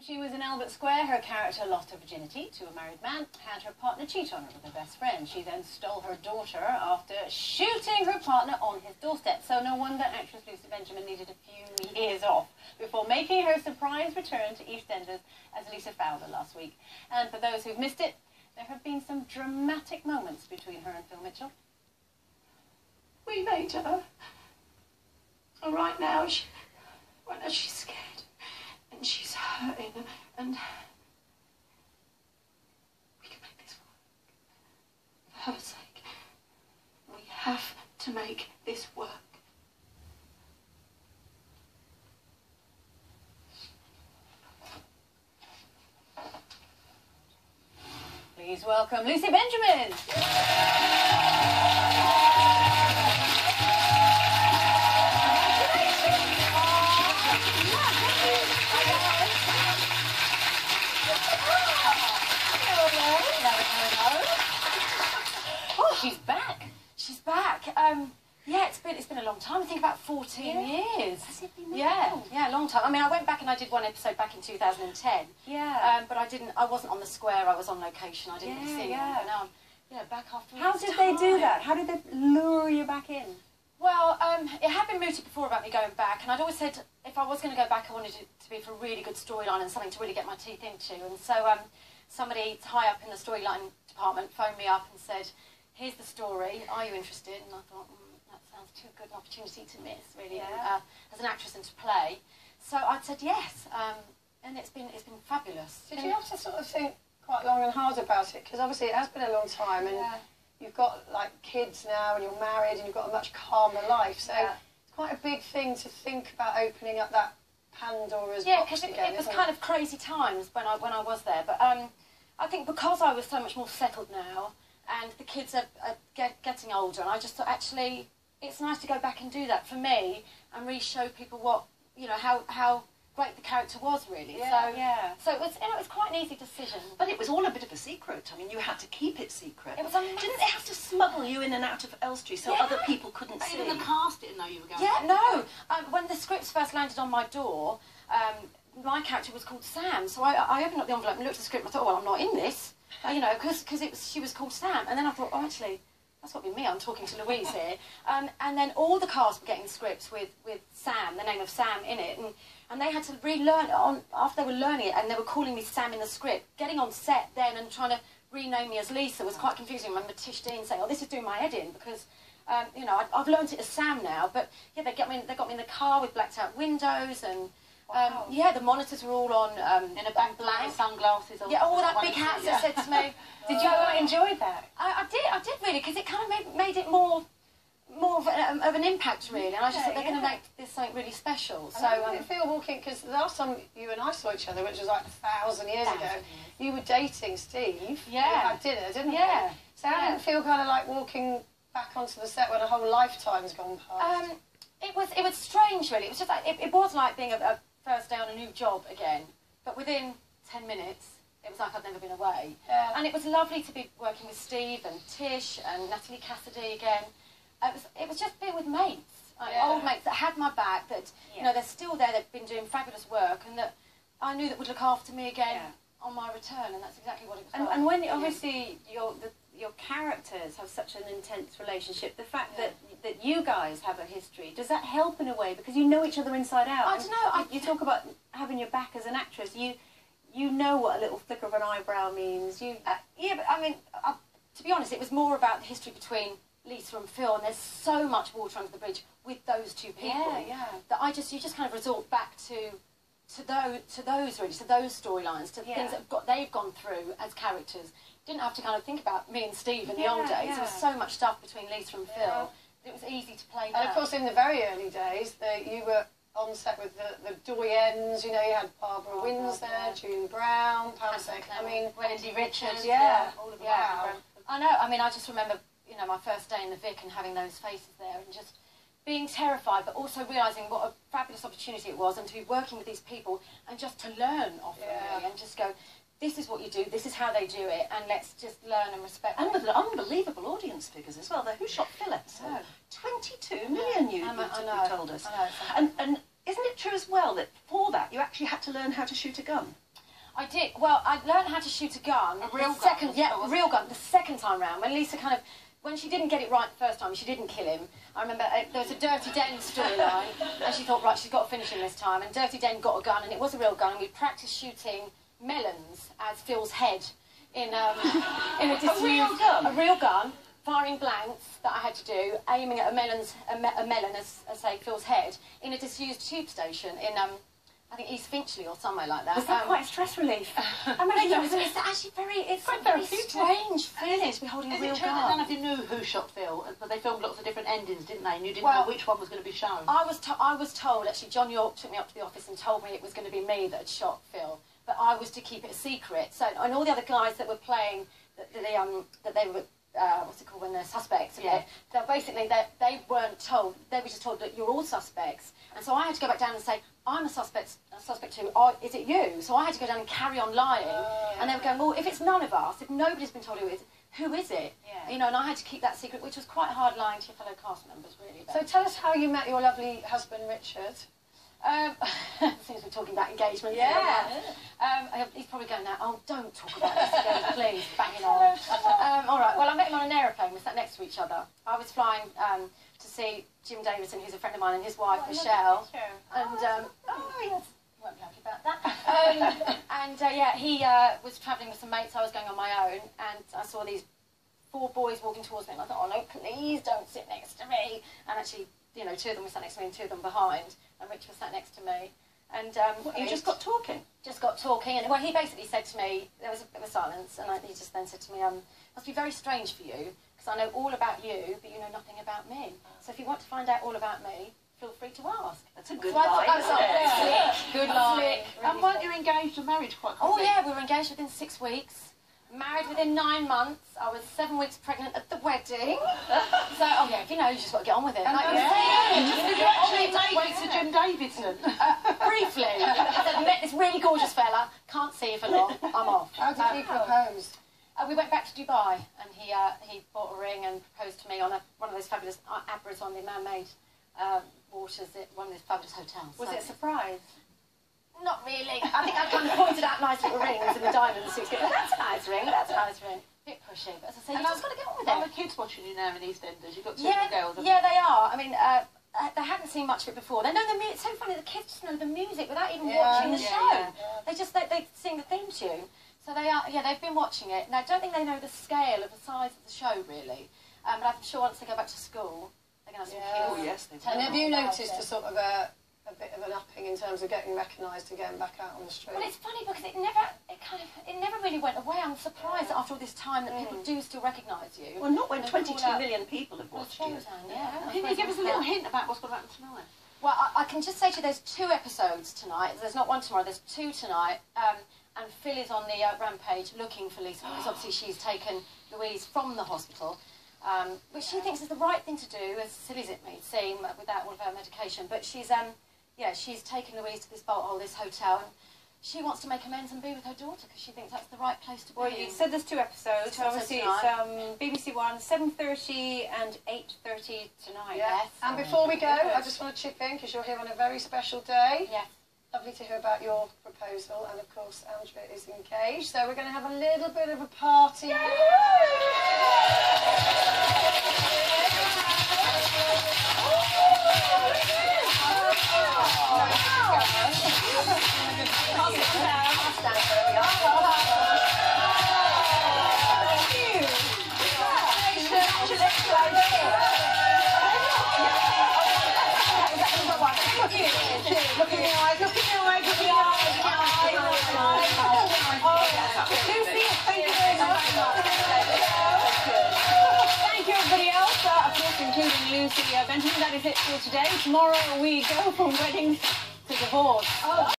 She was in Albert Square, her character lost her virginity to a married man, had her partner cheat on her with her best friend. She then stole her daughter after shooting her partner on his doorstep. So no wonder actress Lucy Benjamin needed a few years off before making her surprise return to EastEnders as Lisa Fowler last week. And for those who've missed it, there have been some dramatic moments between her and Phil Mitchell. We made her. And right now, she, right now she's scared and she's hurting, and we can make this work. For her sake, we have to make this work. Please welcome Lucy Benjamin. Yeah, it's been it's been a long time. I think about fourteen Yeah. years. Has it been that Yeah, long? yeah, a long time. I mean, I went back and I did one episode back in 2010. Yeah. Um, but I didn't. I wasn't on the square. I was on location. I didn't Yeah, see yeah. Now I'm yeah back after. How did they do that? How did they lure you back in? Well, um, it had been mooted before about me going back, and I'd always said if I was going to go back, I wanted it to be for a really good storyline and something to really get my teeth into. And so um, somebody high up in the storyline department phoned me up and said, "Here's the story. Are you interested?" And I thought, mm, too good an opportunity to miss, really, Yeah. uh, as an actress and to play. So I said yes, um, and it's been it's been fabulous. Did you have to sort of think quite long and hard about it? Because obviously it has been a long time, and Yeah. you've got like kids now, and you're married, and you've got a much calmer life. So Yeah. it's quite a big thing to think about opening up that Pandora's Yeah, box because it, it was isn't kind of crazy times when I when I was there. But um, I think because I was so much more settled now, and the kids are, are get, getting older, and I just thought actually it's nice to go back and do that for me and really show people what you know how how great the character was really. Yeah, so yeah. so it was you know, it was quite an easy decision. But it was all a bit of a secret. I mean, you had to keep it secret. It was a Didn't they have to smuggle you in and out of Elstree so Yeah. other people couldn't see? Even the cast didn't know you were going. Yeah, no. Um, when the scripts first landed on my door, um, my character was called Sam. So I, I opened up the envelope and looked at the script. and I thought, well, I'm not in this, uh, you know, because because it was she was called Sam. And then I thought, oh, actually, that's got to be me. I'm talking to Louise here. Um, and then all the cast were getting scripts with, with Sam, the name of Sam in it, and and they had to relearn it on after they were learning it, and they were calling me Sam in the script. Getting on set then and trying to rename me as Lisa was quite confusing. I remember Tish Dean saying, "Oh, this is doing my head in because." Um, you know, I, I've learned it as Sam now, but yeah, they got me. They got me in the car with blacked out windows, and um, yeah, the monitors were all on um, In a back blank. sunglasses. Yeah, all that big hat that said to me. Did you enjoy that? I, I did, I did really, because it kind of made, made it more, more of, a, of an impact, really. And I just Yeah, thought they're going to make this something really special. So how um, did it feel walking? Because the last time you and I saw each other, which was like a thousand years Thousand ago, years. you were dating Steve. Yeah. Had dinner, didn't Yeah. you? So how did it feel, kind of like walking back onto the set when a whole lifetime's gone past? um, it was, it was strange, really. It was just like, it, it was like being a, a first day on a new job again. But within 10 minutes, it was like I'd never been away. Yeah. And it was lovely to be working with Steve and Tish and Natalie Cassidy again. It was, it was just being with mates, like Yeah. old mates that had my back, that, you know, they're still there, they've been doing fabulous work, and that I knew that would look after me again Yeah. on my return, and that's exactly what it was And, like. and when obviously your the, characters have such an intense relationship, the fact Yeah. that that you guys have a history does that help in a way because you know each other inside out? I don't know, I- You, you talk about having your back as an actress. You you know what a little flicker of an eyebrow means. You Uh, yeah, but I mean, uh, to be honest, it was more about the history between Lisa and Phil, and there's so much water under the bridge with those two people Yeah, yeah. that I just you just kind of resort back to to those to those really to those storylines to Yeah. things that got, they've gone through as characters. Didn't have to kind of think about me and Steve in the Yeah, old days. There was so much stuff between Lisa and Phil. Yeah. It was easy to play And of course, in the very early days, the, you were on set with the, the doyens. You know, you had Barbara Oh, Windsor, yeah. June Brown, Pam Hanson I mean, Wendy Richards, yeah, all of them. yeah. I know. I mean, I just remember, you know, my first day in the Vic and having those faces there, and just being terrified, but also realizing what a fabulous opportunity it was, and to be working with these people and just to learn off them, Yeah. really, and just go, this is what you do, this is how they do it, and let's just learn and respect. And them. with unbelievable audience figures as well. The Who Shot Phil episode. Oh. 22 million you, know, you, I you know, told us. Know, And, and isn't it true as well that for that you actually had to learn how to shoot a gun? I did. Well, I learned how to shoot a gun. A real gun second, Yeah, real gun. The second time round, when Lisa kind of, when she didn't get it right the first time, she didn't kill him. I remember uh, there was a Dirty Den storyline, and she thought, right, she's got to finish him this time. And Dirty Den got a gun, and it was a real gun. And we practiced shooting melons as Phil's head in um, in a disused real gun? a real gun. Firing blanks that I had to do, aiming at a melon's a, me- a melon as, as say Phil's head in a disused tube station in um, I think East Finchley or somewhere like that. Was that Um, quite stress relief? I mean, it's, it's actually very, it's Quite a very strange feeling to be holding Is a real that none gun. of you knew who shot Phil? But they filmed lots of different endings, didn't they? And you didn't Well- know which one was going to be shown. I was, I was told, actually, John Yorke took me up to the office and told me it was going to be me that had shot Phil, but I was to keep it a secret. So, and all the other guys that were playing, that, that they, um, that they were, uh, what's it called, when they're suspects, Yeah. yeah. they basically, they, they weren't told, they were just told that you're all suspects. And so I had to go back down and say, I'm a suspect, a suspect too, or is it you? So I had to go down and carry on lying. And they were going, well, if it's none of us, if nobody's been told who it is, who is it? Yeah. You know, and I had to keep that secret, which was quite hard lying to your fellow cast members, really. So tell us how you met your lovely husband, Richard. Um, we're talking about engagement, Yeah. Um, he's probably going now. Oh, don't talk about this again, please. Banging on. Um, all right. Well, I met him on an aeroplane. We sat next to each other. I was flying um, to see Jim Davidson, who's a friend of mine, and his wife Michelle. And um, oh yes, won't be happy about that. Um, and uh, yeah, he uh, was travelling with some mates. I was going on my own, and I saw these four boys walking towards me, and I thought, oh no, please don't sit next to me. And actually, you know, two of them were sat next to me, and two of them behind, and Rich was sat next to me. And um, You just got talking. just got talking, and well, he basically said to me, there was a bit of a silence, and I, he just then said to me, um, must be very strange for you, because I know all about you, but you know nothing about me. So if you want to find out all about me, feel free to ask. That's a good So I thought line. that was isn't it? good line. Slick. and weren't you engaged and married quite quickly? Oh yeah, we were engaged within six weeks. Married within nine months. I was seven weeks pregnant at the wedding. so, oh yeah, you know, you just got to get on with it. And Like you say, Did you actually make it to Jim Davidson? Briefly. I met this really gorgeous fella. Can't see you for long. I'm off. How did he Um, propose? Uh, we went back to Dubai, and he uh, he bought a ring and proposed to me on a, one of those fabulous uh, abras on the man-made uh, waters at one of those fabulous hotels. Was So- it a surprise? Not really. I think I kind of pointed out nice little rings and the diamonds. So going, that's a nice ring. That's a nice ring. Bit pushy, but as I say, you just got to get on with Are it. the kids watching you now in EastEnders? You've got two Yeah, little girls. yeah, they are. I mean, uh, uh, they hadn't seen much of it before. They know the music. It's so funny. The kids just know the music without even Yeah, watching the yeah, show. yeah. They just they, they sing the theme tune. So they are. Yeah, they've been watching it. Now, I don't think they know the scale of the size of the show really. Um, but I'm sure once they go back to school, they're going to have some Yeah. Oh, cute. yes, they And will. have you noticed a sort of a, a bit of an upping in terms of getting recognised and getting back out on the street? Well, it's funny because it never, it kind of, it never really went away. I'm surprised after all this time that people do still recognise you. Well, not when And 22 call out- million people have watched you. Yeah. Can you give us a little hint about what's going to happen tonight? Well, I, I can just say to you, there's two episodes tonight. There's not one tomorrow. There's two tonight. Um, and Phil is on the uh, rampage looking for Lisa because obviously she's taken Louise from the hospital, um, which she thinks is the right thing to do, as silly as it may seem, without all of her medication. But she's, um, yeah, she's taken Louise to this boat hole, this hotel, and she wants to make amends and be with her daughter because she thinks that's the right place to be. Well, you said there's two episodes. Two episodes Obviously, it's um, BBC One, 7.30 and 8.30 tonight. Yeah. Yes. And before we go, I just want to chip in because you're here on a very special day. Yes. Lovely to hear about your proposal, and of course, Andrea is engaged. So we're going to have a little bit of a party. Thank is it for today. Tomorrow we go from weddings to divorce. Oh.